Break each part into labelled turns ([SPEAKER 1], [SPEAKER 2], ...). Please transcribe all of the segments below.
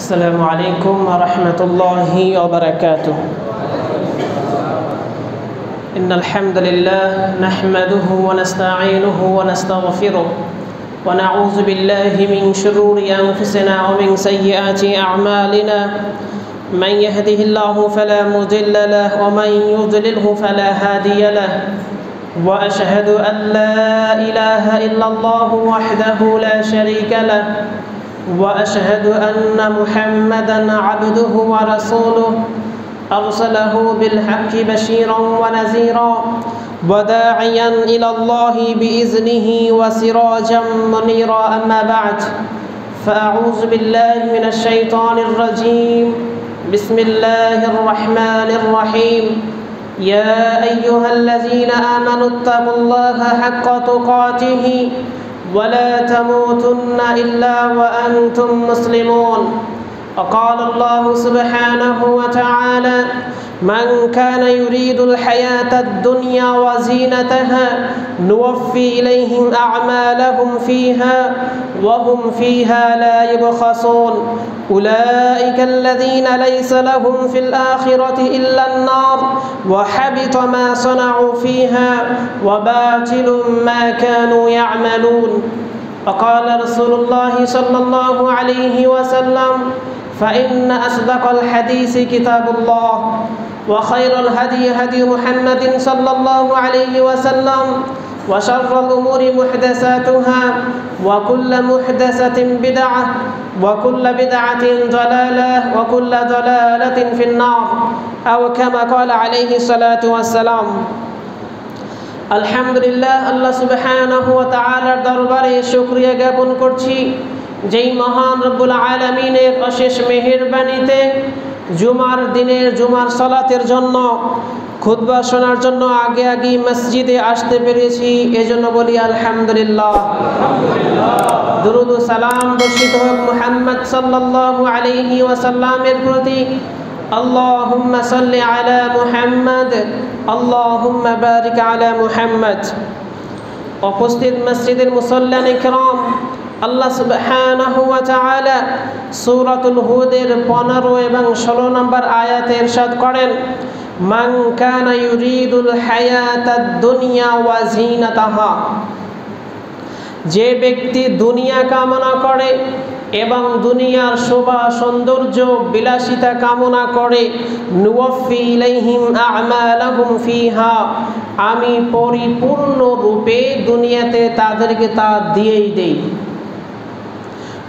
[SPEAKER 1] السلام عليكم ورحمة الله وبركاته. إن الحمد لله نحمده ونستعينه ونستغفره ونعوذ بالله من شرور أنفسنا ومن سيئات أعمالنا. من يهده الله فلا مضل له ومن يضلله فلا هادي له. وأشهد أن لا إله إلا الله وحده لا شريك له. وأشهد أن محمدا عبده ورسوله. أرسله بالحق بشيرا ونذيرا وداعيا إلى الله بإذنه وسراجا منيرا. أما بعد فأعوذ بالله من الشيطان الرجيم. بسم الله الرحمن الرحيم. يا أيها الذين آمنوا اتقوا الله حق تقاته. ولا تموتن إلا وأنتم مسلمون. وقال الله سبحانه وتعالى من كان يريد الحياة الدنيا وزينتها نوفي إليهم أعمالهم فيها وهم فيها لا يبخسون. أولئك الذين ليس لهم في الآخرة إلا النار وحبط ما صنعوا فيها وباطل ما كانوا يعملون. وقال رسول الله صلى الله عليه وسلم فإن أصدق الحديث كتاب الله. وخير الهدي هدي محمد صلى الله عليه وسلم وشر الأمور محدثاتها وكل محدثة بدعة وكل بدعة ضلالة وكل ضلالة في النار أو كما قال عليه الصلاة والسلام আলহামদুলিল্লাহ আল্লাহ সুবহানাহু ওয়া তাআলার দরবারে শুকরিয়া জ্ঞাপন করছি যেই মহান রব্বুল আলামিনের অশেষ মেহেরবানিতে জুমার দিনের জুমার সলাতের জন্য খুদ্া শোনার জন্য আগে আগে মসজিদে আসতে পেরেছি। এজন্য বলি আলহামদুলিল্লাহ। দুরুদ সালাম বর্ষিত হোক মুহাম্মদ সাল্লাল্লাহু আলাইহি ওয়াসাল্লামের প্রতি। আল্লাহুম্মা সাল্লি উপস্থিত মসজিদের মুসল্লান ইকরাম আল্লাহ সুবহানাহু ওয়া তাআলা সূরাতুল হুদের 15 এবং 16 নম্বর আয়াতে ইরশাদ করেন, মান কানা ইউরিদুল হায়াতাদ দুনিয়া যে ব্যক্তি দুনিয়া কামনা করে এবং দুনিয়ার শোভা, সৌন্দর্য, বিলাসিতা কামনা করে ফিহা আমি পরিপূর্ণ রূপে দুনিয়াতে তাদেরকে তা দিয়েই দেই।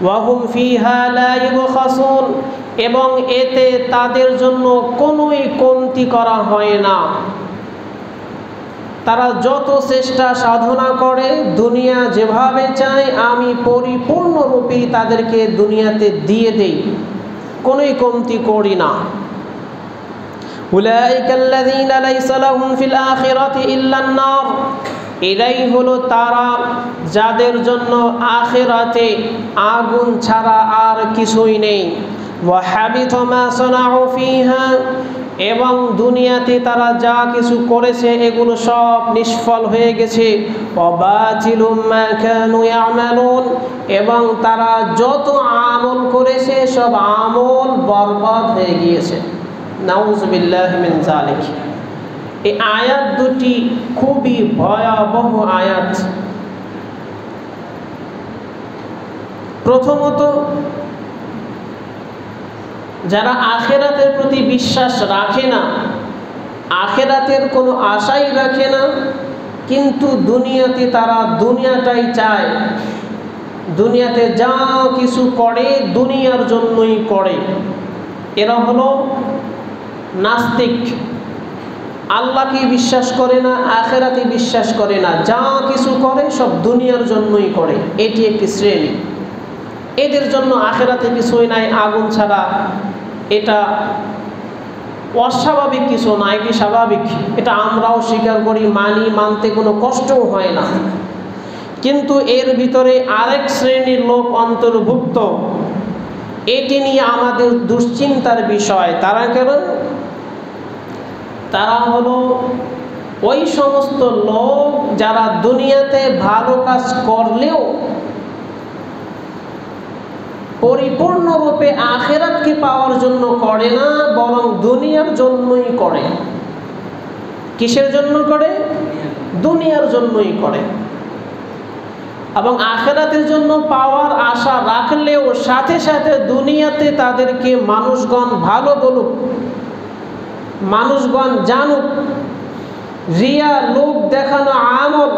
[SPEAKER 1] ওয়াহুম ফিহা লাইবখাসুন এবং এতে তাদের জন্য কোনোই কমতি করা হয় না। তারা যত চেষ্টা সাধনা করে, দুনিয়া যেভাবে চায়, আমি পরিপূর্ণরূপে তাদেরকে দুনিয়াতে দিয়ে দেই। কোনোই কমতি করি না। এরাই হলো তারা যাদের জন্য আখেরাতে আগুন ছাড়া আর কিছুই নেই। এবং দুনিয়াতে তারা যা কিছু করেছে এগুলো সব নিষ্ফল হয়ে গেছে। এবং তারা যত আমল করেছে সব আমল বরবাদ হয়ে গিয়েছে। নাউজবিল্লাহমিন জালিক এই আয়াত দুটি খুবই ভয়াবহ আয়াত। প্রথমত, যারা আখেরাতের প্রতি বিশ্বাস রাখে না, আখেরাতের কোনো আশাই রাখে না, কিন্তু দুনিয়াতে তারা দুনিয়াটাই চায়। দুনিয়াতে যা কিছু করে দুনিয়ার জন্যই করে। এরা হলো নাস্তিক। আল্লাহকে বিশ্বাস করে না আখেরাতে বিশ্বাস করে না? যা কিছু করে, সব দুনিয়ার জন্যই করে। এটি একটি শ্রেণি। এদের জন্য আখেরাতে কিছুই নাই, আগুন ছাড়া। এটা অস্বাভাবিক কিছু না এটি স্বাভাবিক? এটা আমরাও স্বীকার করি, মানি, মানতে কোনো কষ্টও হয় না। কিন্তু এর ভিতরে আরেক শ্রেণির লোক অন্তর্ভুক্ত। এটি নিয়ে আমাদের দুশ্চিন্তার বিষয়। তারা কেন? তারা হলো ওই সমস্ত লোক যারা দুনিয়াতে ভালো কাজ করলেও পরিপূর্ণরূপে আখেরাত পাওয়ার জন্য করে না, বরং দুনিয়ার জন্যই করে। কিসের জন্য করে? দুনিয়ার জন্যই করে। এবং আখেরাতের জন্য পাওয়ার আশা রাখলেও সাথে সাথে দুনিয়াতে তাদেরকে মানুষগণ ভালো বলুক। মানুষগণ জানুক, রিয়া লোক দেখানো আমল,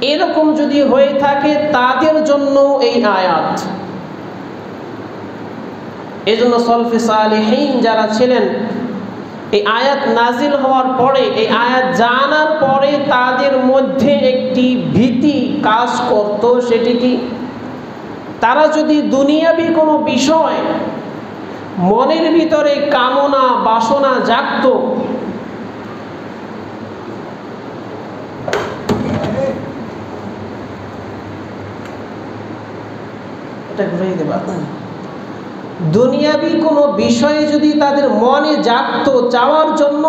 [SPEAKER 1] এরকম যদি হয়ে থাকে তাদের জন্য এই আয়াত। এই জন্য সলফে সালেহীন যারা ছিলেন, এই আয়াত নাজিল হওয়ার পরে, এই আয়াত জানার পরে তাদের মধ্যে একটি ভীতি কাজ করত, সেটি কি? তারা যদি দুনিয়াবি কোনো বিষয় মনের ভিতরে কামনা, বাসনা জাগত। দুনিয়াবি কোনো বিষয়ে যদি তাদের মনে জাগত চাওয়ার জন্য,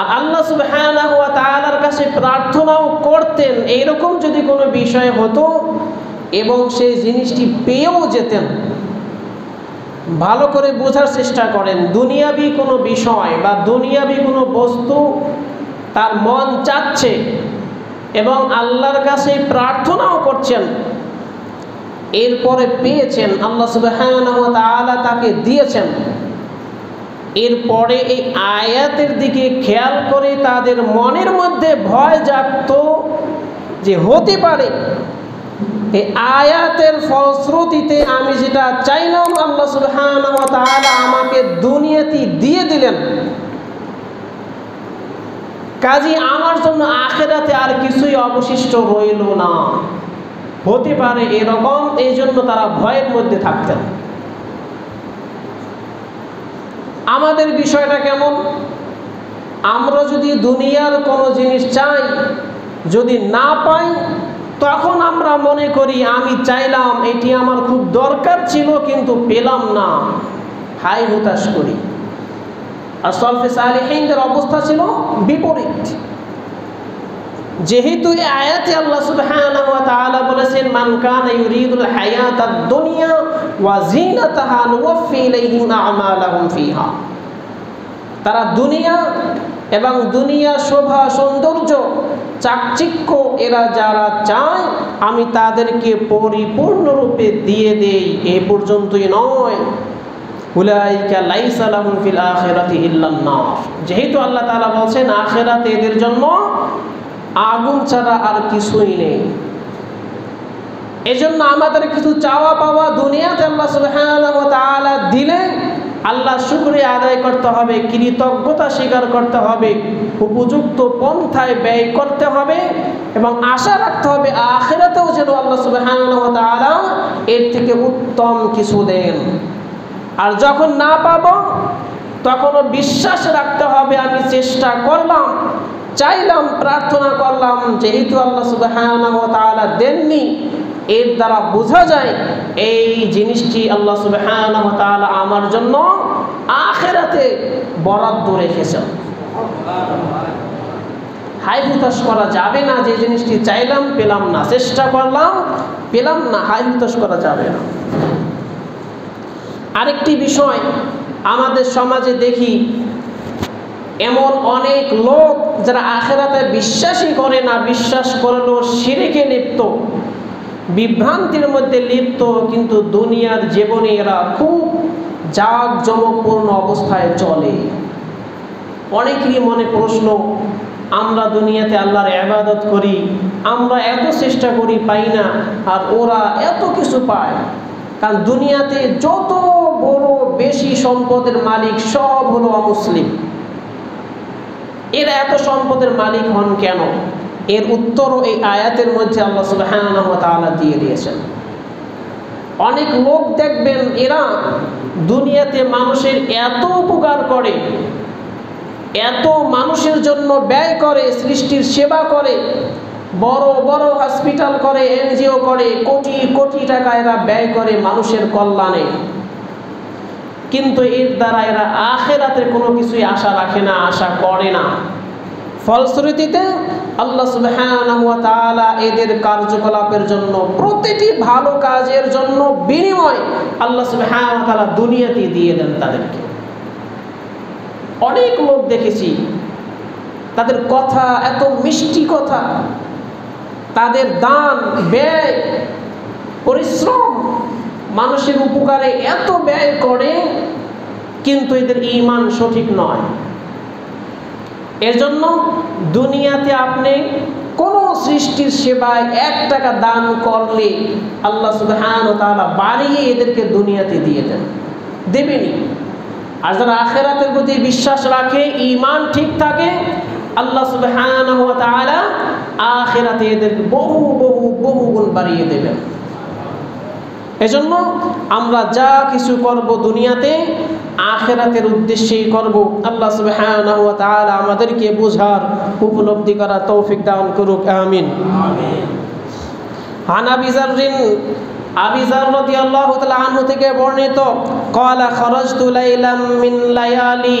[SPEAKER 1] আর আল্লাহ সুবহানাহু তাআলার কাছে প্রার্থনাও করতেন, এইরকম যদি কোনো বিষয় হতো এবং সেই জিনিসটি পেয়েও যেতেন ভালো করে বোঝার চেষ্টা করেন। দুনিয়াবি কোনো বিষয় বা দুনিয়াবি কোনো বস্তু তার মন চাচ্ছে এবং আল্লাহর কাছে প্রার্থনাও করছেন। এরপরে পেয়েছেন, আল্লাহ তাআলা তাকে দিয়েছেন। এরপরে এই আয়াতের দিকে খেয়াল করে তাদের মনের মধ্যে ভয় জাগত যে হতে পারে। এই আয়াতের ফলশ্রুতিতে আমি যেটা চাইলাম, আল্লাহ ওয়া আমাকে দুনিয়াতে দিয়ে দিলেন। কাজী আমার জন্য আখেরাতে আর কিছুই অবশিষ্ট রইল না। হতে পারে এরকম এই জন্য তারা ভয়ের মধ্যে থাকতেন। আমাদের বিষয়টা কেমন? আমরা যদি দুনিয়ার কোনো জিনিস চাই, যদি না পাই তখন আমরা মনে করি, আমি চাইলাম এটি আমার খুব দরকার ছিল, কিন্তু পেলাম না। হাই হতাশ করি। আর সলফে সালিহিনদের অবস্থা ছিল বিপরীত। যেহেতু এই আয়াতে আল্লাহ সুবহানাহু ওয়া তাআলা বলেছেন, মান কানা ইউরিদুল হায়াতাদ দুনিয়া ওয়া জিনাতাহা নুওয়াফি ইলাইহিম আ'মালাহুম ফিহা। তারা দুনিয়া এবং দুনিয়া, শোভা, সৌন্দর্য, চাকচিক্য এরা যারা চায়, আমি তাদেরকে পরিপূর্ণরূপে দিয়ে দেই। এ পর্যন্তই নয়। যেহেতু আল্লাহ তাআলা বলছেন, আখিরাতে এদের জন্য আগুন ছাড়া আর কিছুই নেই। এজন্য আমাদের কিছু চাওয়া পাওয়া দুনিয়াতে আল্লাহ ওয়া দিলে আল্লাহ শুক্রে আদায় করতে হবে, কৃতজ্ঞতা স্বীকার করতে হবে, উপযুক্ত পন্থায় ব্যয় করতে হবে এবং আশা রাখতে হবে আখেরাতেও যেন আল্লাহ তাআলা এর থেকে উত্তম কিছু দেন। আর যখন না পাব, তখনও বিশ্বাস রাখতে হবে, আমি চেষ্টা করলাম। চাইলাম, প্রার্থনা করলাম, যেহেতু আল্লাহ তাআলা দেননি, এর দ্বারা বোঝা যায় এই জিনিসটি আল্লাহ তাআলা আমার জন্য আখেরাতে বরাদ্দ রেখেছেন। হাই হুতাশ করা যাবে না, যে জিনিসটি চাইলাম, পেলাম না, চেষ্টা করলাম, পেলাম না, হাই হুতাশ করা যাবে না। আরেকটি বিষয় আমাদের সমাজে দেখি এমন অনেক লোক যারা আখেরাতে বিশ্বাসই করে না, বিশ্বাস করলেও সিরেকে লিপ্ত, বিভ্রান্তির মধ্যে লিপ্ত, কিন্তু দুনিয়ার জীবনে এরা খুব জাগ জমকপূর্ণ অবস্থায় চলে। অনেকেরই মনে প্রশ্ন, আমরা দুনিয়াতে আল্লাহর আবাদত করি, আমরা এত চেষ্টা করি পাই না, আর ওরা এত কিছু পায়। কারণ দুনিয়াতে যত বড় বেশি সম্পদের মালিক সব হলো অমুসলিম। এরা এত সম্পদের মালিক হন কেন? এর উত্তরও এই আয়াতের মধ্যে আল্লাহ তাআলা দিয়ে দিয়েছেন। অনেক লোক দেখবেন, এরা দুনিয়াতে মানুষের এত উপকার করে, এত মানুষের জন্য ব্যয় করে, সৃষ্টির সেবা করে, বড় বড় হসপিটাল করে এনজিও করে, কোটি কোটি টাকা এরা ব্যয় করে মানুষের কল্যাণে। কিন্তু এর দ্বারা এরা আখেরাতের কোনো কিছুই আশা রাখে না, আশা করে না। ফলশ্রুতিতে আল্লাহ তাআলা এদের কার্যকলাপের জন্য, প্রতিটি ভালো কাজের জন্য বিনিময় আল্লাহ তাআলা দুনিয়াতে দিয়ে দেন তাদেরকে। অনেক লোক দেখেছি, তাদের কথা এত মিষ্টি কথা, তাদের দান, ব্যয়, পরিশ্রম মানুষের উপকারে এত ব্যয় করে, কিন্তু এদের ইমান সঠিক নয়। এর জন্য দুনিয়াতে আপনি কোনো সৃষ্টির সেবায় এক টাকা দান করলে আল্লাহ সুবহান তাআলা বাড়িয়ে এদেরকে দুনিয়াতে দিয়ে দেন। দেবেনি আর যারা আখেরাতের প্রতি বিশ্বাস রাখে ইমান ঠিক থাকে, আল্লাহ তাআলা আখেরাতে এদেরকে বহু বহু বহু গুণ বাড়িয়ে দেবেন। এজন্য আমরা যা কিছু করব দুনিয়াতে, আখেরাতের উদ্দেশ্যেই করব। আল্লাহ সুবহানাহু ওয়া তাআলা আমাদেরকে বোঝার উপলব্ধি করা তৌফিক দান করুক। আমিন। আন আবি জাররিন আবি জার রাদিয়াল্লাহু তাআলা আনহু থেকে বর্ণিত, কলা খারাজতু তুলাইলাম মিন লায়ালি।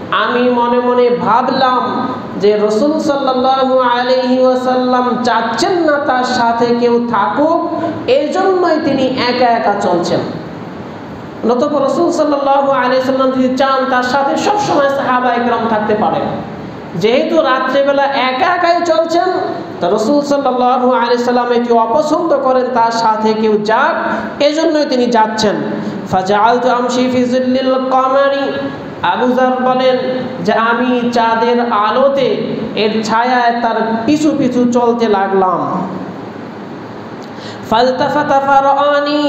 [SPEAKER 1] আমি মনে মনে ভাবলাম যে রসুল সাল্লাল্লাহু আলাইহি ওয়াসাল্লাম চাচ্ছেন না তার সাথে কেউ থাকুক এই জন্যই তিনি একা একা চলছেন। নতপ রসুল সাল্লাল্লাহু আলাইহি সাল্লাম যদি চান তার সাথে সবসময় সাহাবা একরাম থাকতে পারেন। যেহেতু রাত্রেবেলা একা একাই চলছেন, তা রসুল সাল্লাল্লাহু আলাইহি সাল্লাম এটি অপছন্দ করেন তার সাথে কেউ যাক, এজন্যই তিনি যাচ্ছেন। ফাজাআলতু আমশি ফি জিল্লিল কামারি আবু জার বলেন যে আমি চাঁদের আলোতে এর ছায়ায় তার পিছু পিছু চলতে লাগলাম। ফালতাফাতা ফারানি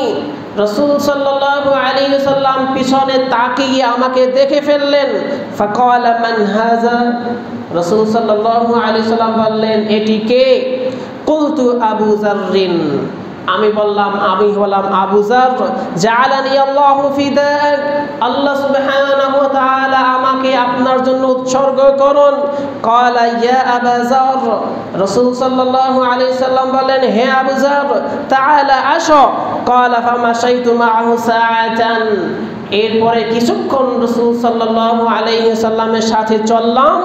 [SPEAKER 1] রসুল সাল্লাল্লাহু আলাইহি সাল্লাম পিছনে তাকিয়ে আমাকে দেখে ফেললেন। ফাকাল, মান রসুল সাল্লাল্লাহু আলাইহি সাল্লাম বললেন, এটি কে? কুলতু আবু জাররিন। আমি বললাম, আমি হলাম আবু জার জালানি আল্লাহু ফিদাক। আল্লাহ সুবহানাহু ওয়া তাআলা আমাকে আপনার জন্য উৎসর্গ করুন। ক্বালা ইয়া আবু জার রাসূল সাল্লাল্লাহু আলাইহি সাল্লাম বলেন হে আবু জার তাআলা আসো। ক্বালা ফামাশাইতু মাআহু সাআতান। এরপরে কিছুক্ষণ রাসূল সাল্লাল্লাহু আলাইহি সাল্লামের সাথে চললাম।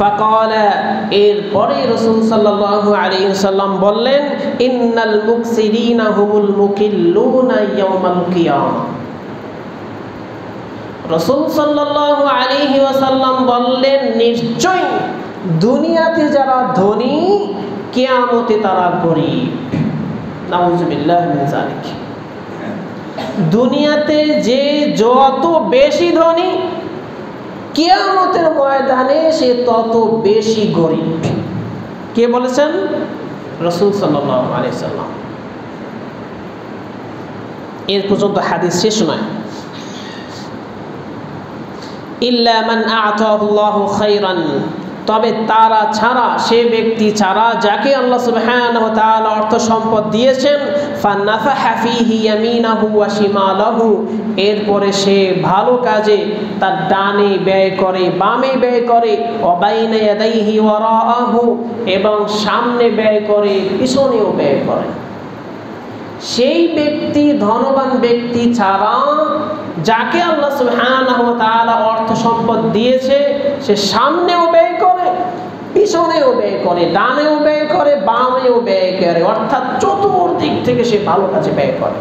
[SPEAKER 1] ফাকালা, এরপরে রসুল সাল্লাম বললেন, ইন্নাল হুমুল রসুল সাল্লাল্লাহু আলাইহি ওয়াসাল্লাম বললেন, নিশ্চয়ই দুনিয়াতে যারা ধনী, কেয়ামতে তারা গরিব। দুনিয়াতে যে যত বেশি ধনী কিয়ামতের ময়দানে সে তত বেশি গরিব। কে বলেছেন? রসুল সাল্লাম আলি সাল্লাম। এর পর্যন্ত হাদিস শেষ নয়। তবে তারা ছাড়া, সে ব্যক্তি ছাড়া যাকে আল্লাহ অর্থ সম্পদ দিয়েছেন এরপরে সে ভালো কাজে তার ডানে ব্যয় করে, বামে ব্যয় করে এবং সামনে ব্যয় করে, পিছনেও ব্যয় করে। সেই ব্যক্তি ধনবান ব্যক্তি ছাড়া যাকে আল্লাহ অর্থ সম্পদ দিয়েছে, সে সামনেও ব্যয় করে পিছনেও ব্যয় করে, ডানেও ব্যয় করে, বামেও ব্যয় করে। অর্থাৎ চতুর্দিক থেকে সে ভালো কাজে ব্যয় করে।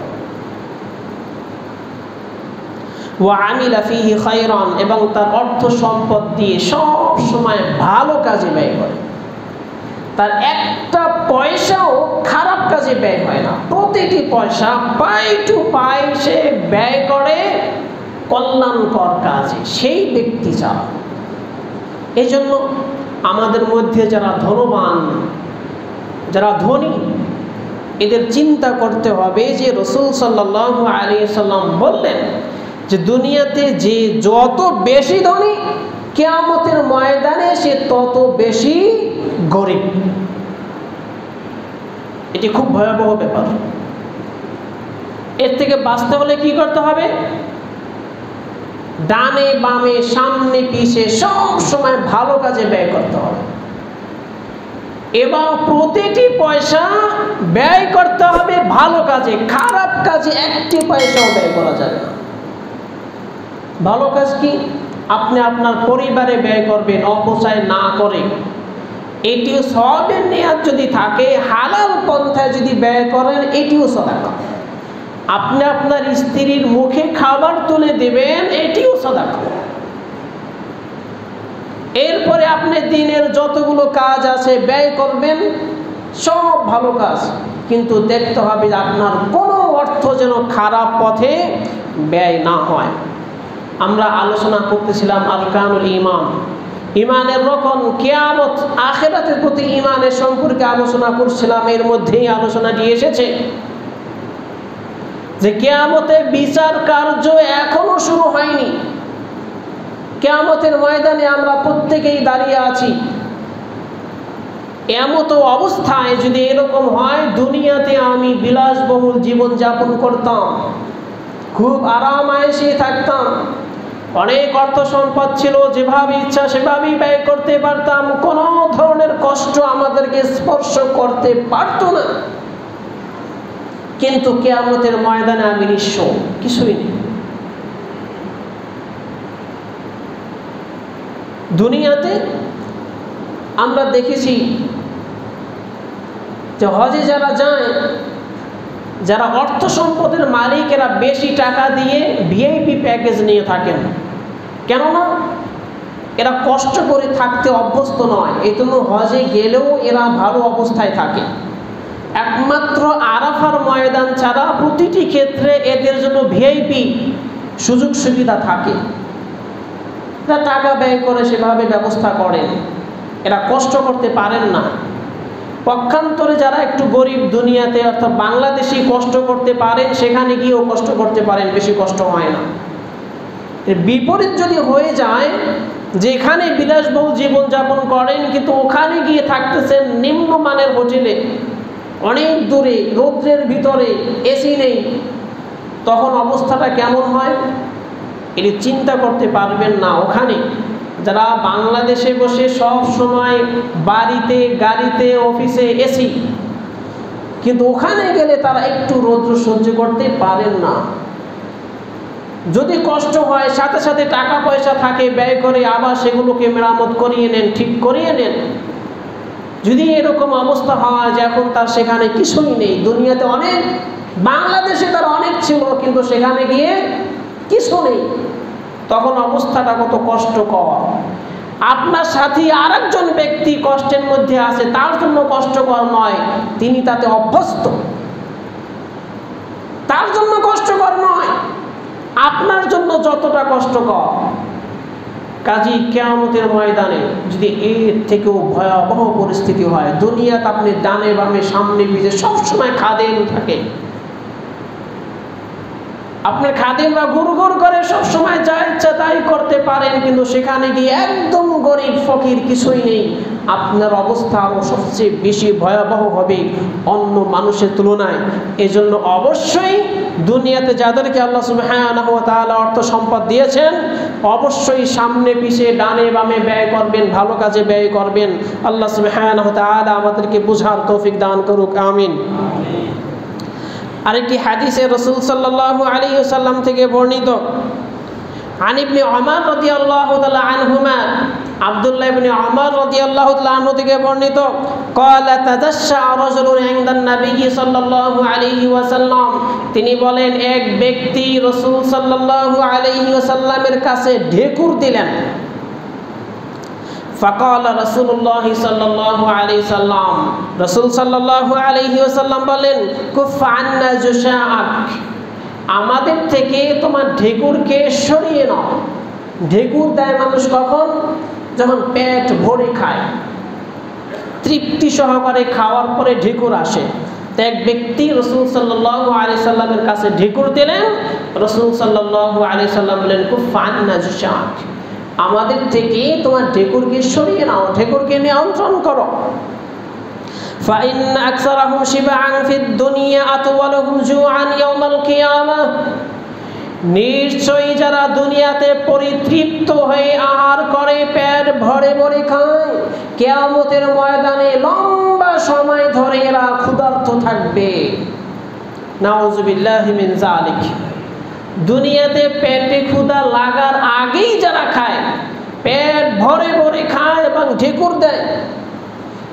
[SPEAKER 1] এবং তার অর্থ সম্পদ দিয়ে সব সময় ভালো কাজে ব্যয় করে। তার একটা পয়সাও খারাপ কাজে ব্যয় হয় না। প্রতিটি পয়সা পাই টু পাই সে ব্যয় করে কল্যাণকর কাজে। সেই ব্যক্তি ছাড়া এই জন্য আমাদের মধ্যে যারা ধনবান, যারা ধনী, এদের চিন্তা করতে হবে যে রসুল সাল্লাহ আলী সাল্লাম বললেন যে দুনিয়াতে যে যত বেশি ধনী, কেয়ামতের ময়দানে সে তত বেশি গরিব। এটি খুব ভয়াবহ ব্যাপার। এর থেকে বাঁচতে হলে কি করতে হবে? ডানে, বামে, সামনে, পিছে সব সময় ভালো কাজে ব্যয় করতে হবে। এবং প্রতিটি পয়সা ব্যয় করতে হবে ভালো কাজে, খারাপ কাজে একটি পয়সাও ব্যয় করা যাবে না। ভালো কাজ কি? আপনি আপনার পরিবারে ব্যয় করবেন, অপচয় না করে। এটিও সবের নেয়ার যদি থাকে, হালাল পন্থায় যদি ব্যয় করেন, এটিও সদাকা আপনি আপনার স্ত্রীর মুখে খাবার তুলে দেবেন, এটিও সদাকা। এরপরে আপনি দিনের যতগুলো কাজ আছে, ব্যয় করবেন, সব ভালো কাজ। কিন্তু দেখতে হবে আপনার কোনো অর্থ যেন খারাপ পথে ব্যয় না হয়। আমরা আলোচনা করতেছিলাম আলকানুল ইমান ইমানের রকম কেয়ামত আখেরাতের প্রতি ইমানের সম্পর্কে আলোচনা করছিলাম, এর মধ্যেই আলোচনাটি এসেছে। যে কেয়ামতে বিচার কার্য এখনও শুরু হয়নি। কেয়ামতের ময়দানে আমরা প্রত্যেকেই দাঁড়িয়ে আছি। এমতো অবস্থায় যদি এরকম হয়, দুনিয়াতে আমি বিলাসবহুল জীবন যাপন করতাম, খুব আরাম আয়েসে থাকতাম। অনেক অর্থ সম্পদ ছিল, যেভাবে ইচ্ছা সেভাবেই ব্যয় করতে পারতাম। কোনো ধরনের কষ্ট আমাদেরকে স্পর্শ করতে পারতো না। কিন্তু কেয়ামতের ময়দানে আমি নিঃস্ব। কিছুই নেই। দুনিয়াতে আমরা দেখেছি যে হজে যারা যায়, যারা অর্থ সম্পদের মালিক এরা বেশি টাকা দিয়ে ভিআইপি প্যাকেজ নিয়ে থাকেন, কেননা এরা কষ্ট করে থাকতে অভ্যস্ত নয়। এই জন্য হজে গেলেও এরা ভালো অবস্থায় থাকে। একমাত্র আরাফার ময়দান ছাড়া প্রতিটি ক্ষেত্রে এদের জন্য ভিআইপি সুযোগ সুবিধা থাকে। এরা টাকা ব্যয় করে সেভাবে ব্যবস্থা করেন। এরা কষ্ট করতে পারেন না। পক্ষান্তরে যারা একটু গরিব দুনিয়াতে অর্থাৎ বাংলাদেশি কষ্ট করতে পারেন সেখানে গিয়েও কষ্ট করতে পারেন, বেশি কষ্ট হয় না। বিপরীত যদি হয়ে যায়, যেখানে বিলাসবহুল জীবনযাপন করেন, কিন্তু ওখানে গিয়ে থাকতেছেন নিম্নমানের হোটেলে অনেক দূরে, রৌদ্রের ভিতরে এসি নেই। তখন অবস্থাটা কেমন হয়? এটি চিন্তা করতে পারবেন না। ওখানে যারা বাংলাদেশে বসে সব সময় বাড়িতে, গাড়িতে, অফিসে এসি কিন্তু ওখানে গেলে তারা একটু রৌদ্র সহ্য করতে পারেন না। যদি কষ্ট হয়, সাথে সাথে টাকা পয়সা থাকে, ব্যয় করে আবার সেগুলোকে মেরামত করিয়ে নেন, ঠিক করিয়ে নেন যদি এরকম অবস্থা হয় যে এখন তার সেখানে কিছুই নেই, দুনিয়াতে অনেক, বাংলাদেশে তার অনেক ছিল, কিন্তু সেখানে গিয়ে কিছু নেই, তখন অবস্থাটা কত কষ্টকর। আপনার সাথে আর একজন ব্যক্তি কষ্টের মধ্যে আছে, তার জন্য কষ্টকর নয়, তিনি তাতে অভ্যস্ত। তার জন্য কষ্টকর নয়, আপনার জন্য যতটা কষ্টকর। কাজী কেয়ামতের ময়দানে যদি এর থেকেও ভয়াবহ পরিস্থিতি হয় দুনিয়াতে আপনি ডানে বামে, সামনে পিছিয়ে সবসময় খাদেন থাকে। আপনার খাদেমরা গুরু গুরু করে সবসময় যা ইচ্ছা তাই করতে পারেন, কিন্তু সেখানে গিয়ে একদম গরিব ফকির কিছুই নেই। আপনার অবস্থা আরও সবচেয়ে বেশি ভয়াবহ হবে অন্য মানুষের তুলনায়। এজন্য অবশ্যই দুনিয়াতে যাদেরকে আল্লাহ তাআলা অর্থ সম্পদ দিয়েছেন, অবশ্যই সামনে পিছিয়ে ডানে বামে ব্যয় করবেন, ভালো কাজে ব্যয় করবেন। আল্লাহ ওয়া আমাদেরকে বুঝার তৌফিক দান করুক, আমিন। আরেকটি হাদিসে রসুল সাল্লাহ আলী সাল্লাম থেকে বর্ণিত আনিবনে অমর রদি আল্লাহ আনহুমা আবদুল্লাহ ইবনে অমর রদি আল্লাহ আনহু থেকে বর্ণিত কলা তাজাশা রসুলুন ইংদান নবী সাল্লাল্লাহু আলাইহি ওয়াসাল্লাম তিনি বলেন, এক ব্যক্তি রসুল সাল্লাল্লাহু আলাইহি ওয়াসাল্লামের কাছে ঢেকুর দিলেন। ফকাল রসুল্লাহ সাল্লাহ আলি সাল্লাম। রসুল সাল্লাহ আলহি ওসাল্লাম বলেন কুফান্না জুসা আক আমাদের থেকে তোমার ঢেকুরকে সরিয়ে নাও। ঢেকুর দেয় মানুষ কখন? যখন পেট ভরে খায়। তৃপ্তি সহকারে খাওয়ার পরে ঢেকুর আসে। তো এক ব্যক্তি রসুল সাল্লাহ আলি সাল্লামের কাছে ঢেকুর দিলেন। রসুল সাল্লাহ আলি সাল্লাম খুব কুফান্না জুসা আখ আমাদের থেকে তোমার ঢেকুরকে সরিয়ে নাও ঢেকুরকে নিয়ন্ত্রণ করো فإن أكثرهم شبعا في الدنيا أطولهم جوعا يوم القيامة নিশ্চয়ই যারা দুনিয়াতে পরিতৃপ্ত হয়ে আহার করে পেট ভরে ভরে খায় কেয়ামতের ময়দানে লম্বা সময় ধরে এরা ক্ষুধার্ত থাকবে নাউজুবিল্লাহ মিন জালিক দুনিয়াতে পেটে ক্ষুদা লাগার আগেই যারা খায়, পেট ভরে ভরে খায় এবং ঢেকুর দেয়।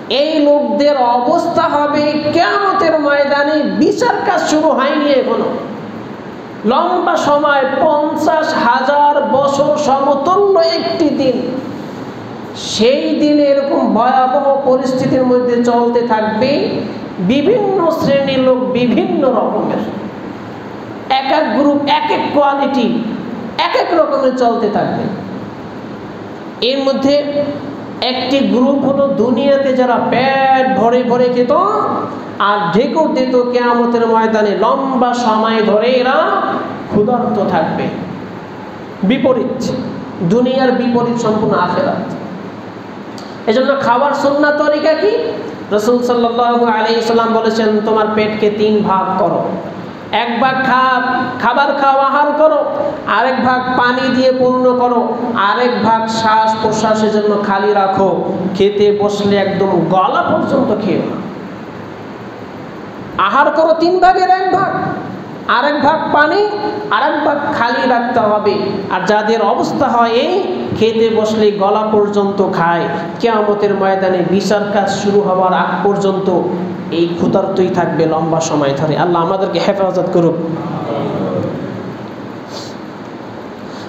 [SPEAKER 1] এই লোকদের অবস্থা হবে কেমতের ময়দানে। বিচার কাজ শুরু হয়নি এখনও। লম্বা সময়, পঞ্চাশ হাজার বছর সমতুল্য একটি দিন। সেই দিন এরকম ভয়াবহ পরিস্থিতির মধ্যে চলতে থাকবে। বিভিন্ন শ্রেণির লোক বিভিন্ন রকমের। এক এক গ্রুপ এক এক কোয়ালিটি এক এক রকমের চলতে থাকবে। এর মধ্যে একটি গ্রুপ হলো দুনিয়াতে যারা পেট ভরে ভরে খেত আর ঢেকুর দিত কেয়ামতের ময়দানে, লম্বা সময় ধরে এরা ক্ষুধার্ত থাকবে। বিপরীত, দুনিয়ার বিপরীত সম্পূর্ণ আখেরাত। এজন্য খাবার সুন্না তরিকা কি? রসুল সাল্লাহ আলী ইসলাম বলেছেন, তোমার পেটকে তিন ভাগ করো। এক ভাগ খাব খাবার খাও, আহার করো, আরেক ভাগ পানি দিয়ে পূর্ণ করো, আরেক ভাগ শ্বাস প্রশ্বাসের জন্য খালি রাখো, খেতে বসলে একদম গলা পর্যন্ত খেয়ে আহার করো তিন ভাগের এক ভাগ। আরেক ভাগ পানি, আরেক ভাগ খালি রাখতে হবে। আর যাদের অবস্থা হয় এই, খেতে বসলে গলা পর্যন্ত খায়। কেয়ামতের ময়দানে বিচার কাজ শুরু হওয়ার আগ পর্যন্ত এই ক্ষুধার্তই থাকবে লম্বা সময় ধরে। আল্লাহ আমাদেরকে হেফাজত করুক।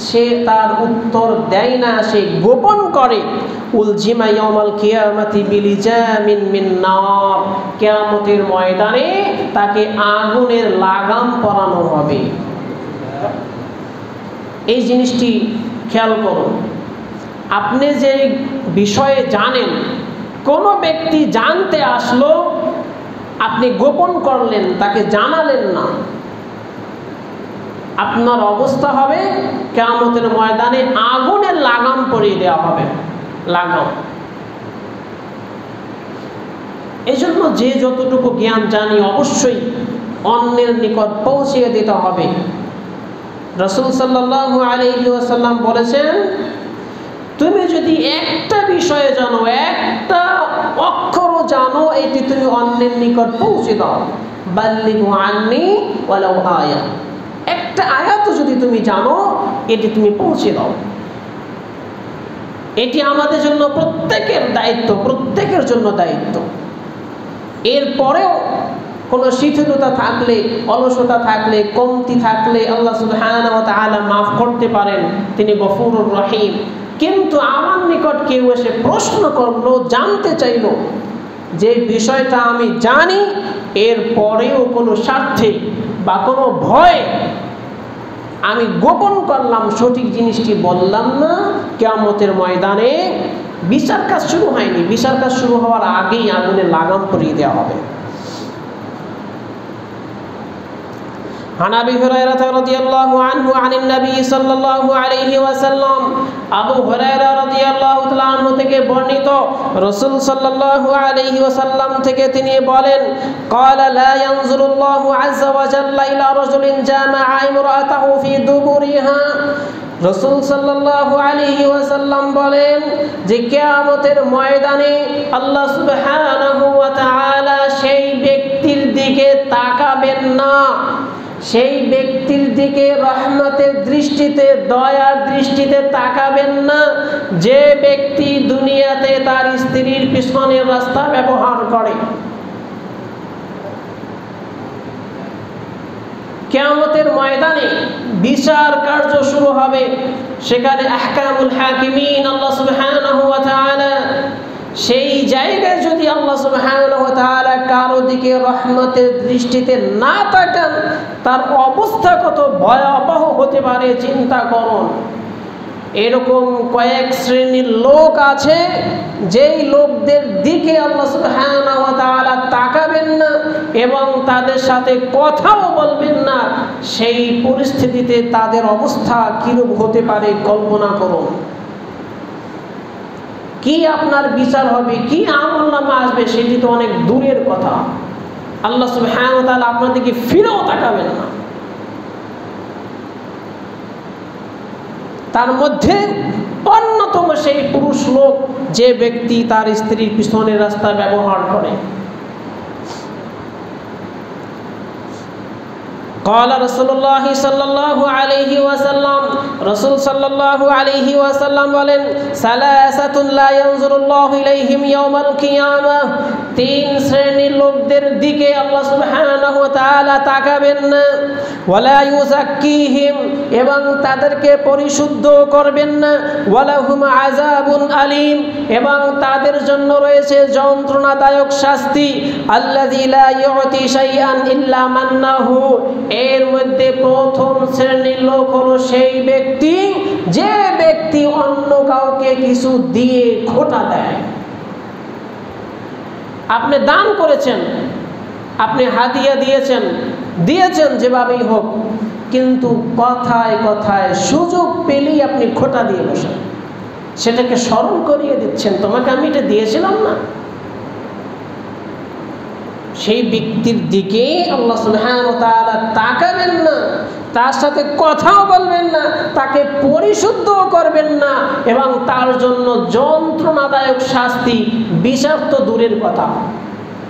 [SPEAKER 1] সে তার উত্তর দেয় না, সে গোপন করে। উলজিমা ইয়ামাল কিয়ামাতি বিলিজামিন মিন নার। কিয়ামতের ময়দানে তাকে আগুনের লাগাম পরানো হবে। এই জিনিসটি খেয়াল করুন। আপনি যে বিষয়ে জানেন, কোনো ব্যক্তি জানতে আসলো, আপনি গোপন করলেন, তাকে জানালেন না। আপনার অবস্থা হবে কেমতের ময়দানে আগুনের লাগাম পরিয়ে দেওয়া হবে। লাগাম। এই জন্য যে যতটুকু জ্ঞান জানি অবশ্যই অন্যের নিকট পৌঁছিয়ে দিতে হবে। রসুল সাল্লাহ আলহিউসাল্লাম বলেছেন, তুমি যদি একটা বিষয়ে জানো, একটা অক্ষরও জানো, এটি তুমি অন্যের নিকট পৌঁছে দাও। বাল্লিগু আননি ওয়ালাউ আয়া। তুমি জানো, এটি তুমি পৌঁছে দাও। এটি আমাদের জন্য প্রত্যেকের দায়িত্ব, প্রত্যেকের জন্য দায়িত্ব। এরপরেও কোনো শিথিলতা থাকলে, অলসতা থাকলে, কমতি থাকলে আল্লাহ সুলহানা মাফ করতে পারেন, তিনি গফুরুর রহিম। কিন্তু আমার নিকট কেউ এসে প্রশ্ন করল, জানতে চাইল, যে বিষয়টা আমি জানি এর পরেও কোনো স্বার্থে বা কোনো ভয় আমি গোপন করলাম, সঠিক জিনিসটি বললাম না। কেয়ামতের ময়দানে বিচার কাজ শুরু হয়নি। বিচার কাজ শুরু হওয়ার আগেই আগুনে লাগাম পরিয়ে দেওয়া হবে। عن ابي هريره رضي الله عنه عن النبي صلى الله عليه وسلم আবু হুরায়রা রাদিয়াল্লাহু তাআলা আনহু থেকে বর্ণিত রাসূল সাল্লাল্লাহু আলাইহি ওয়াসাল্লাম থেকে তিনি বলেন قال لا ينظر الله عز وجل الى رجل جامع امراته في دبرها রসুল সাল্লাল্লাহু আলাইহি ওয়াসাল্লাম বলেন যে কিয়ামতের ময়দানে আল্লাহ সুবহানাহু ওয়া তাআলা সেই ব্যক্তির দিকে তাকাবেন না সেই ব্যক্তির দিকে রহমতের দৃষ্টিতে, দয়ার দৃষ্টিতে তাকাবেন না। যে ব্যক্তি দুনিয়াতে তার স্ত্রীর পিছনের রাস্তা ব্যবহার করে। কেয়ামতের ময়দানে বিচার কার্য শুরু হবে। সেখানে আহকামুল হাকিমিন, আল্লাহ সুবহানাহু ওয়া তাআলা সেই জায়গায় যদি আল্লাহ তাআলা কারও দিকে রহমতের দৃষ্টিতে না তাকান, তার অবস্থা কত ভয়াবহ হতে পারে চিন্তা করুন। এরকম কয়েক শ্রেণির লোক আছে, যেই লোকদের দিকে আল্লাহ তাআলা তাকাবেন না এবং তাদের সাথে কথাও বলবেন না, সেই পরিস্থিতিতে তাদের অবস্থা কিরূপ হতে পারে কল্পনা করুন। কি আপনার বিচার হবে? কি আমল নামা আসবে সেটি তো অনেক দূরের কথা। আল্লাহ হ্যাঁ তাহলে আপনার দিকে ফিরেও তাকাবেন না। তার মধ্যে অন্যতম সেই পুরুষ লোক যে ব্যক্তি তার স্ত্রীর পিছনের রাস্তা ব্যবহার করে। قال رسول الله صلى الله عليه وسلم رسول صلى الله عليه وسلم বলেন ثلاثه لا ينظر الله اليهم يوم القيامه তিন শ্রেণির লোকদের দিকে আল্লাহ সুবহানাহু ওয়া তাআলা তাকাবেন না। ওয়ালা ইউযাক্কিহিম, এবং তাদেরকে পরিশুদ্ধ করবেন না। ওয়ালাহুম আযাবুন আলিম, এবং তাদের জন্য রয়েছে যন্ত্রণাদায়ক শাস্তি। আল্লাযী লা ইউতি শাইআন ইল্লা মান্নাহু, এর মধ্যে প্রথম শ্রেণির লোক হলো সেই ব্যক্তি, যে ব্যক্তি অন্য কাউকে কিছু দিয়ে খোটা দেয়। আপনি দান করেছেন, আপনি হাদিয়া দিয়েছেন দিয়েছেন যেভাবেই হোক, কিন্তু কথায় কথায় সুযোগ পেলেই আপনি খোটা দিয়ে বসেন। সেটাকে স্মরণ করিয়ে দিচ্ছেন, তোমাকে আমি এটা দিয়েছিলাম না। সেই ব্যক্তির দিকে আল্লাহ তাআলা তাকাবেন না। তার সাথে কথাও বলবেন না, তাকে পরিশুদ্ধও করবেন না এবং তার জন্য যন্ত্রণাদায়ক শাস্তি বিষাক্ত দূরের কথা।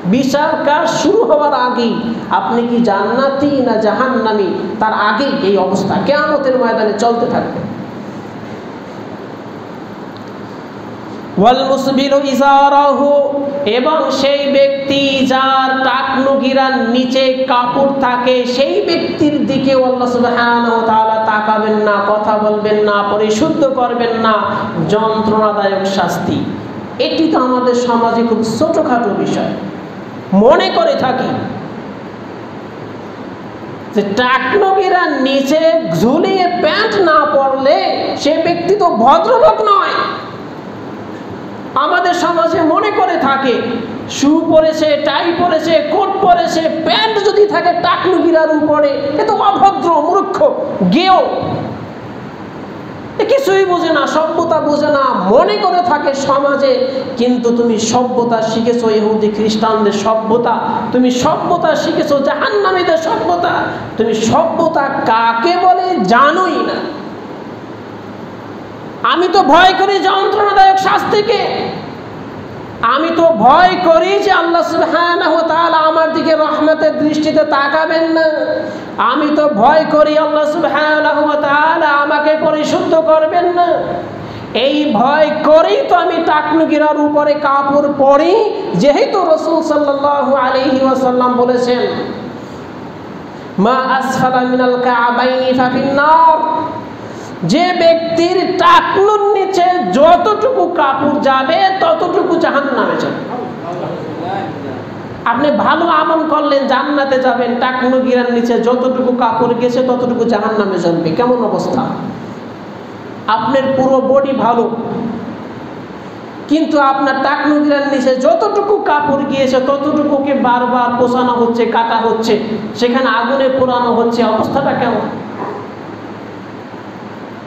[SPEAKER 1] বিচার কাজ শুরু হওয়ার আগেই আপনি কি জান্নাতি না জাহান্নামি? তার আগেই এই অবস্থা। কেয়ামতের ময়দানে চলতে থাকবে। এবং সেই ব্যক্তি যার টাকনুগিরার নিচে কাপড় থাকে, সেই ব্যক্তির দিকে তাকাবেন না, কথা বলবেন না, পরিশুদ্ধ করবেন না, যন্ত্রণাদায়ক শাস্তি। এটি তো আমাদের সমাজে খুব ছোটখাটো বিষয়। মনে করে থাকি যে টাকনগিরার নিচে ঝুলিয়ে প্যান্ট না পরলে সে ব্যক্তি তো ভদ্রলোক নয়। আমাদের সমাজে মনে করে থাকে, শু পরেছে, টাই পরেছে, কোট পরেছে, প্যান্ট যদি থাকে টাকলু টাকলুগিরার উপরে, এ তো অভদ্র, মূর্খ, গেও। কিছুই বোঝে না, সভ্যতা বোঝে না, মনে করে থাকে সমাজে, কিন্তু তুমি সভ্যতা শিখেছো এহুদি খ্রিস্টানদের সভ্যতা, তুমি সভ্যতা শিখেছো, জাহান্নামীদের সভ্যতা, তুমি সভ্যতা কাকে বলে? জানোই না। আমি তো ভয় করি যন্ত্রণাদায়ক শাস্তিকে। আমি তো ভয় করি যে আল্লাহ ওয়া তাআলা আমার দিকে রহমতের দৃষ্টিতে তাকাবেন না। আমি তো ভয় করি আল্লাহ ওয়া তাআলা আমাকে পরিশুদ্ধ করবেন না। এই ভয় করেই তো আমি টাকনুগিরার উপরে কাপড় পরি, যেহেতু রসুল সাল্লাল্লাহু আলাইহি ওয়াসাল্লাম বলেছেন, মা আসফালা কাবাইনি ফাফিন্নার যে ব্যক্তির টাকলুর নিচে যতটুকু কাপড় যাবে, ততটুকু জাহান নামে যাবে। আপনি ভালো আমল করলেন, জান্নাতে যাবেন, টাকনু গিরার নিচে যতটুকু কাপড় গেছে, ততটুকু জাহান নামে জমবে কেমন অবস্থা? আপনার পুরো বডি ভালো। কিন্তু আপনার টাকনু গিরার নিচে যতটুকু কাপড় গিয়েছে, ততটুকুকে বারবার পোষানো হচ্ছে, কাটা হচ্ছে। সেখানে আগুনে পোড়ানো হচ্ছে। অবস্থাটা কেমন?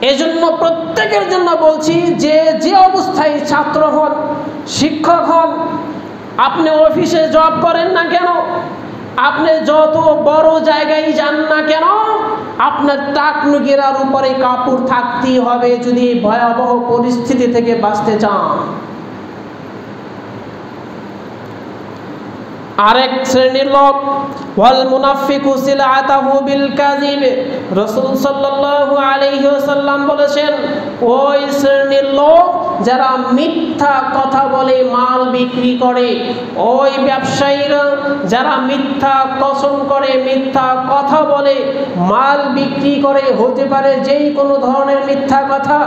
[SPEAKER 1] এজন্য প্রত্যেকের জন্য বলছি যে যে অবস্থায় ছাত্র হন, শিক্ষক হন, আপনি অফিসে জব করেন না কেন? আপনি যত বড় জায়গায় যান না কেন? আপনার টাকনুগিরার উপরে কাপড় থাকতেই হবে যদি ভয়াবহ পরিস্থিতি থেকে বাঁচতে চান। আরেক শ্রেণির লোক, ওয়াল মুনাফিকু সিলআতাহু বিল কাযিব। রাসূল সাল্লাল্লাহু আলাইহি ওয়াসাল্লাম সাল্লাম বলেছেন, ওই শ্রেণির লোক যারা মিথ্যা কথা বলে মাল বিক্রি করে, ওই ব্যবসায়ীরা যারা মিথ্যা কসম করে, মিথ্যা কথা বলে মাল বিক্রি করে, হতে পারে যেই কোনো ধরনের মিথ্যা কথা,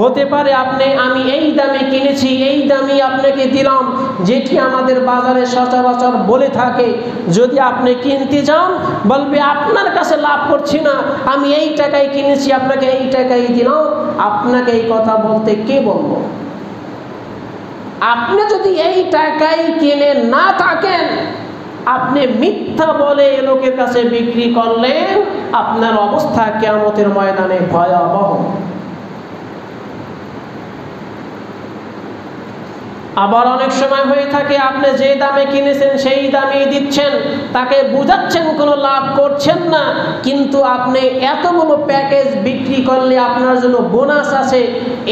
[SPEAKER 1] হতে পারে আপনি, আমি এই দামে কিনেছি, এই দামে আপনাকে দিলাম, যেটি আমাদের বাজারে সচরাচর বলে থাকে, যদি আপনি কিনতে যান, বলবে আপনার কাছে লাভ করছি না, আমি এই টাকায় কিনেছি, আপনাকে এই টাকায় দিলাম, আপনাকে এই কথা বলতে কে বলব আপনি যদি এই টাকায় কিনে না থাকেন, আপনি মিথ্যা বলে লোকের কাছে বিক্রি করলেন আপনার অবস্থা কেমতের ময়দানে ভয়াবহ। আবার অনেক সময় হয়ে থাকে, আপনি যে দামে কিনেছেন সেই দামেই দিচ্ছেন, তাকে বুঝাচ্ছেন কোনো লাভ করছেন না, কিন্তু আপনি এতগুলো প্যাকেজ বিক্রি করলে আপনার জন্য বোনাস আছে,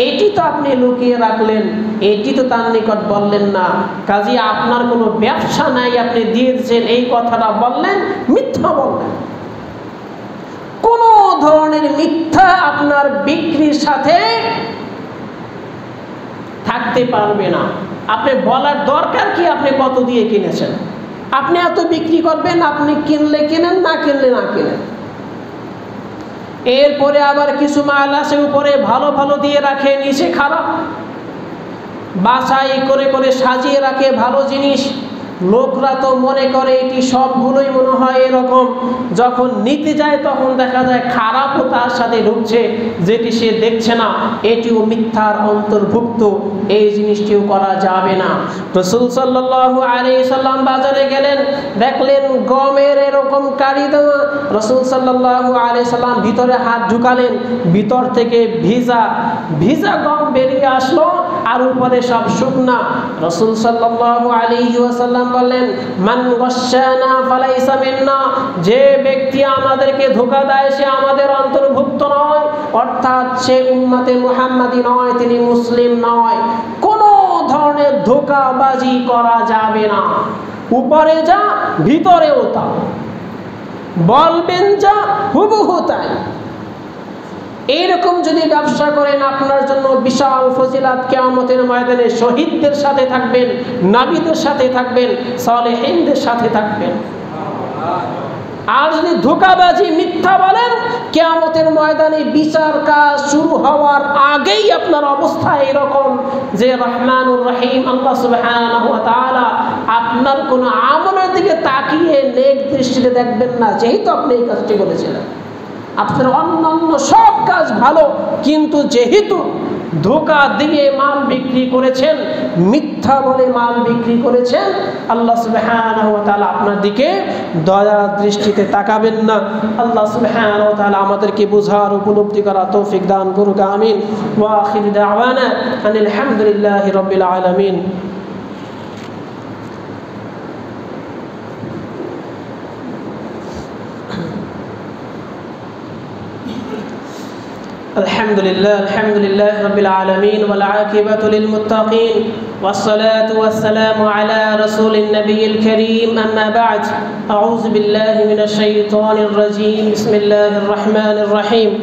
[SPEAKER 1] এটি তো আপনি লুকিয়ে রাখলেন, এটি তো তার নিকট বললেন না। কাজে, আপনার কোনো ব্যবসা নাই, আপনি দিয়ে দিচ্ছেন এই কথাটা বললেন, মিথ্যা বললেন। কোনো ধরনের মিথ্যা আপনার বিক্রির সাথে থাকতে পারবে না। আপনি বলার দরকার কি? আপনি কত দিয়ে কিনেছেন? আপনি এত বিক্রি করবেন, আপনি কিনলে কিনেন, না কিনলে না কিনেন। এরপরে আবার কিছু মাল আছে, উপরে ভালো ভালো দিয়ে রাখে, নিচে খারাপ। বাসায় করে করে সাজিয়ে রাখে, ভালো জিনিস। লোকরা তো মনে করে এটি সবগুলোই মনে হয় এরকম। যখন নিতে যায় তখন দেখা যায় খারাপও তার সাথে ঢুকছে, যেটি সে দেখছে না। এটিও মিথ্যার অন্তর্ভুক্ত। এই জিনিসটিও করা যাবে না। রসুল সাল্লাহু আলী সাল্লাম বাজারে গেলেন, দেখলেন গমের এরকম কারি দেওয়া। রসুল সাল্লাহু আলী সাল্লাম ভিতরে হাত ঢুকালেন, ভিতর থেকে ভিজা ভিজা গম বেরিয়ে আসলো আর উপরে সব শুকনা। রসুল সাল্লাহু আলী বললেন, মান গসানা ফালাইসা মিন্না যে ব্যক্তি আমাদেরকে ধোকা দেয়, সে আমাদের অন্তর্ভুক্ত নয়, অর্থাৎ সে উম্মতে মুহাম্মাদি নয়, তিনি মুসলিম নয়। কোনো ধরনের ধোকাবাজি করা যাবে না। উপরে যা, ভিতরেও তা। বলবেন যা, হুবহু তাই। এইরকম যদি ব্যবসা করেন, আপনার জন্য বিশাল ফজিলাত কেয়ামতের ময়দানে শহীদদের সাথে থাকবেন, নাবিদের সাথে থাকবেন, সালেহিনদের সাথে থাকবেন। আর যদি ধোকাবাজি, মিথ্যা বলেন, কেয়ামতের ময়দানে বিচার কাজ শুরু হওয়ার আগেই আপনার অবস্থা এরকম যে রহমানুর রহিম, আল্লাহ সুবহানাহু ওয়া তাআলা আপনার কোনো আমলের দিকে তাকিয়ে নেক দৃষ্টিতে দেখবেন না, যেহেতু আপনি এই কাজটি বলেছিলেন আপনার অন্যান্য সব কাজ ভালো, কিন্তু যেহেতু ধোকা দিয়ে মাল বিক্রি করেছেন, মিথ্যা বলে মাল বিক্রি করেছেন, আল্লাহ সুবহানাহু ওয়া আপনার দিকে দয়া দৃষ্টিতে তাকাবেন না। আল্লাহ সুবহানাহু ওয়া আমাদেরকে বোঝার উপলব্ধি করা তৌফিক দান করুক, আমিন। ওয়া আখির দাওয়ানা আনিল হামদুলিল্লাহি الحمد لله الحمد لله رب العالمين والعاقبة للمتقين والصلاة والسلام على رسول النبي الكريم. أما بعد أعوذ بالله من الشيطان الرجيم. بسم الله الرحمن الرحيم.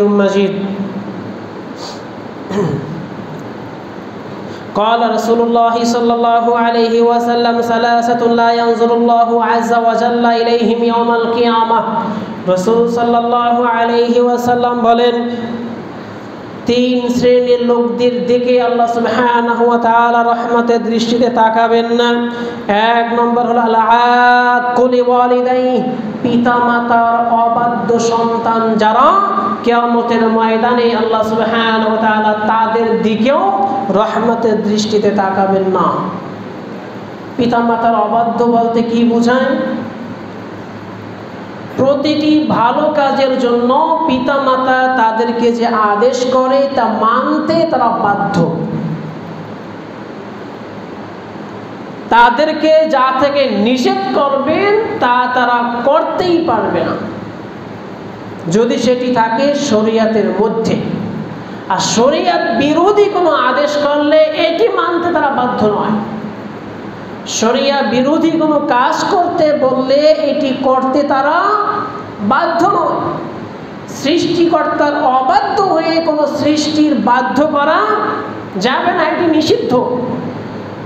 [SPEAKER 1] مجيد قال رسول الله صلى الله عليه وسلم ثلاثة لا ينظر الله عز وجل إليهم يوم القيامة رسول صلى الله عليه وسلم বলেন তিন শ্রেণীর লোকদের দিকে আল্লাহ সুবহানাহু ওয়া তাআলা রহমতের দৃষ্টিতে তাকাবেন না এক নম্বর হলো আল-আকুলি ওয়ালিদাই পিতামাতার অবাধ্য সন্তান যারা কিয়ামতের ময়দানে আল্লাহ সুবহানাহু ওয়া তাআলা তাদের দিকেও রহমতের দৃষ্টিতে তাকাবেন না। পিতামাতার অবাধ্য বলতে কি বোঝায়? প্রতিটি ভালো কাজের জন্য পিতামাতা তাদেরকে যে আদেশ করে, তা মানতে তারা বাধ্য। তাদেরকে যা থেকে নিষেধ করবেন, তা তারা করতেই পারবে না। যদি সেটি থাকে শরিয়াতের মধ্যে। আর শরিয়াত বিরোধী কোনো আদেশ করলে এটি মানতে তারা বাধ্য নয়। শরিয়া বিরোধী কোনো কাজ করতে বললে এটি করতে তারা বাধ্য নয়। সৃষ্টিকর্তার অবাধ্য হয়ে কোনো সৃষ্টির বাধ্য করা যাবে না, এটি নিষিদ্ধ।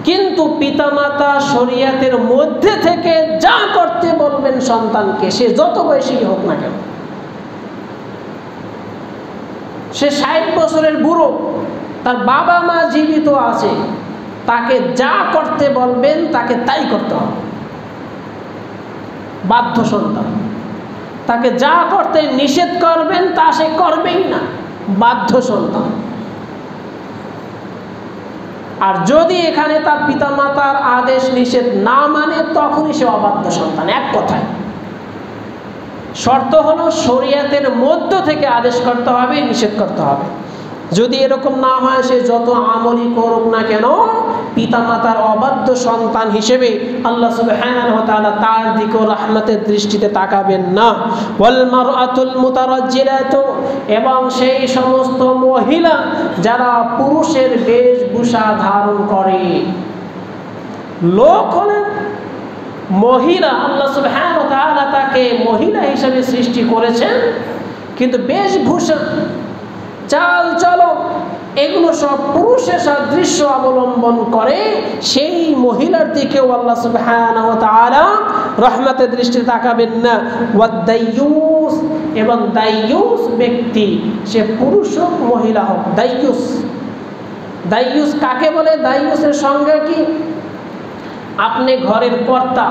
[SPEAKER 1] কিন্তু পিতামাতা শরিয়াতের মধ্যে থেকে যা করতে বলবেন সন্তানকে, সে যত বয়সী হোক না কেন। সে ষাট বছরের বুড়ো, তার বাবা মা জীবিত আছে, তাকে যা করতে বলবেন তাকে তাই করতে হবে। বাধ্য সন্তান। তাকে যা করতে নিষেধ করবেন তা সে করবেই না। বাধ্য সন্তান। আর যদি এখানে তার পিতামাতার আদেশ নিষেধ না মানে তখনই সে অবাধ্য সন্তান। এক কথায়। শর্ত হলো শরিয়াতের মধ্য থেকে আদেশ করতে হবে, নিষেধ করতে হবে। যদি এরকম না হয়, সে যত আমলই করুক না কেন, পিতামাতার অবাধ্য সন্তান হিসেবে আল্লাহ সুবহানাহু তাআলা তার দিকেও রহমতের দৃষ্টিতে তাকাবেন না। ওয়াল মারআতুল মুতারাজ্জিলাতু, এবং সেই সমস্ত মহিলা যারা পুরুষের বেশভূষা ধারণ করে। লোক হলেন মহিলা, আল্লাহ সুবহানাহু ওয়া তাআলা তাকে মহিলা হিসেবে সৃষ্টি করেছেন। কিন্তু বেশভূষা চাল চলো এগুলো সব পুরুষের সাদৃশ্য অবলম্বন করে সেই মহিলার দিকেও আল্লাহ তাআলা রহমতের দৃষ্টি তাকাবেন না। ওয়াদাইয়ুস এবং দাইয়ুস ব্যক্তি, সে পুরুষ হোক, মহিলা হোক, দাইয়ুস। দাইয়ুস কাকে বলে? দাইয়ুসের সঙ্গে কি? আপনি ঘরের কর্তা।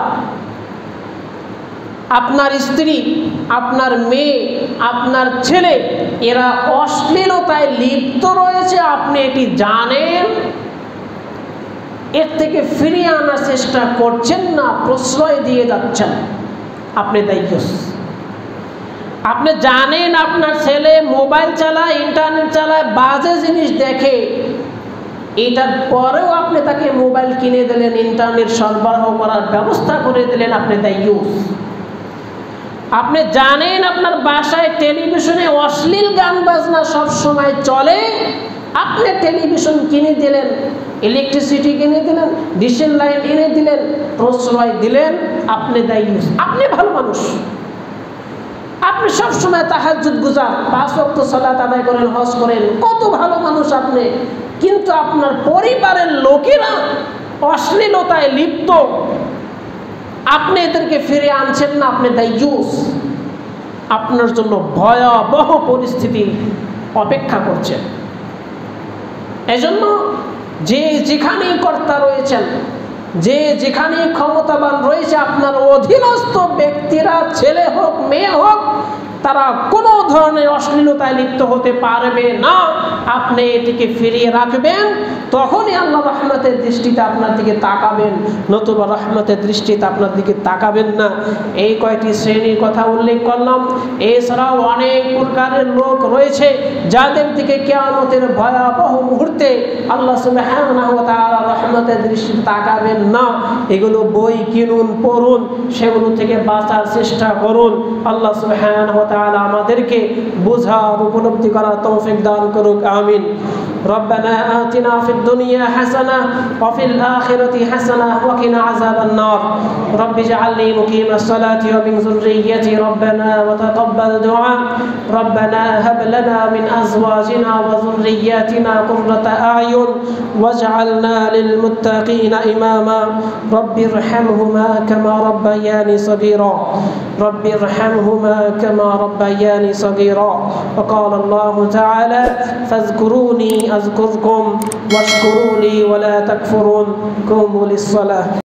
[SPEAKER 1] আপনার স্ত্রী, আপনার মেয়ে, আপনার ছেলে, এরা অশ্লীলতায় লিপ্ত রয়েছে, আপনি এটি জানেন? এর থেকে ফিরিয়ে আনার চেষ্টা করছেন না, প্রশ্রয় দিয়ে যাচ্ছেন। আপনি দায়িত্ব আপনি জানেন আপনার ছেলে মোবাইল চালায়, ইন্টারনেট চালায়, বাজে জিনিস দেখে এটার পরেও আপনি তাকে মোবাইল কিনে দিলেন, ইন্টারনেট সরবরাহ করার ব্যবস্থা করে দিলেন, আপনি তাই ইউজ। আপনি জানেন আপনার বাসায় টেলিভিশনে অশ্লীল গান বাজনা সব সময় চলে, আপনি টেলিভিশন কিনে দিলেন ইলেকট্রিসিটি কিনে দিলেন ডিসেল লাইন এনে দিলেন, প্রশ্রয় দিলেন, আপনি দায়ুস আপনি ভালো মানুষ। আপনি সব সময় তাহাজুদ গুজার, পাঁচ অক্ট সালাত আদায় করেন হজ করেন। কত ভালো মানুষ আপনি। কিন্তু আপনার পরিবারের লোকেরা অশ্লীলতায় লিপ্ত। আপনি এদেরকে ফিরে আনছেন না, আপনি দায়ুস। আপনার জন্য ভয়াবহ পরিস্থিতি অপেক্ষা করছেন এজন্য যে যেখানেই কর্তা রয়েছেন যে যেখানে ক্ষমতাবান রয়েছে আপনার অধীনস্থ ব্যক্তিরা ছেলে হোক মেয়ে হোক তারা কোনো ধরনের অশ্লীলতায় লিপ্ত হতে পারবে না। আপনি এটিকে ফিরিয়ে রাখবেন, তখনই আল্লাহ রহমতের দৃষ্টিতে আপনার দিকে তাকাবেন, নতুবা রহমতের দৃষ্টিতে আপনার দিকে তাকাবেন না। এই কয়টি শ্রেণির কথা উল্লেখ করলাম। এছাড়াও অনেক প্রকারের লোক রয়েছে যাদের দিকে কেয়ামতের ভয়াবহ মুহূর্তে আল্লাহ তাআলা রহমতের দৃষ্টিতে তাকাবেন না। এগুলো বই কিনুন, পড়ুন, সেগুলো থেকে বাঁচার চেষ্টা করুন। আল্লাহ ওয়া তাআলা আমাদেরকে বোঝার উপলব্ধি করার তৌফিক দান করুক আমিন ربنا آتنا في الدنيا حسنة وفي الآخرة حسنة وقنا عذاب النار رب اجعلني مقيم الصلاة ومن ذريتي ربنا وتقبل دعاء ربنا هب لنا من أزواجنا وذرياتنا قرة أعين واجعلنا للمتقين إماما رب ارحمهما كما ربياني صغيرا رب ارحمهما كما ربياني صغيرا. وقال الله تعالى فاذكروني أذكركم واشكروا لي ولا تكفرون. قوموا للصلاة.